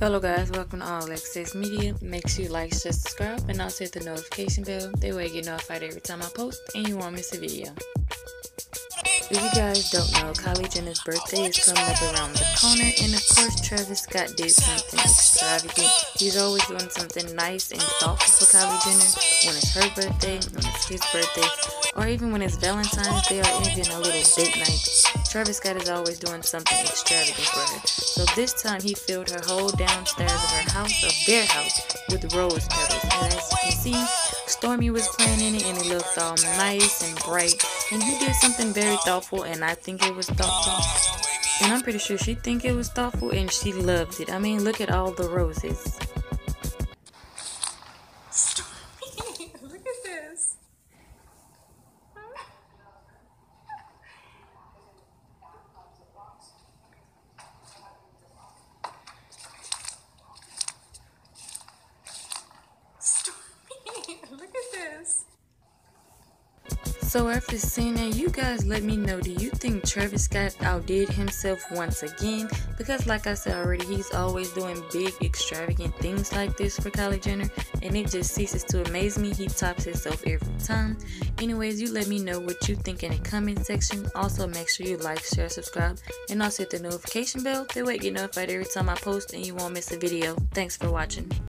Hello guys, welcome to All Access Media. Make sure you like, share, subscribe, and also hit the notification bell. That way you get notified every time I post and you won't miss a video. If you guys don't know, Kylie Jenner's birthday is coming up around the corner, and of course, Travis Scott did something extravagant. He's always doing something nice and thoughtful for Kylie Jenner when it's her birthday, when it's his birthday, or even when it's Valentine's Day or even a little date night. Travis Scott is always doing something extravagant for her. So this time he filled her whole downstairs of her house, of their house, with rose petals. And as you can see, Stormi was playing in it and it looked all nice and bright. And he did something very thoughtful and I think it was thoughtful. And I'm pretty sure she think it was thoughtful and she loved it. I mean, look at all the roses. Look at this. Look at this. So after seeing that, you guys let me know, do you think Travis Scott outdid himself once again? Because like I said already, he's always doing big, extravagant things like this for Kylie Jenner, and it just ceases to amaze me. He tops himself every time. Anyways, you let me know what you think in the comment section. Also, make sure you like, share, subscribe, and also hit the notification bell. That way you get notified every time I post and you won't miss a video. Thanks for watching.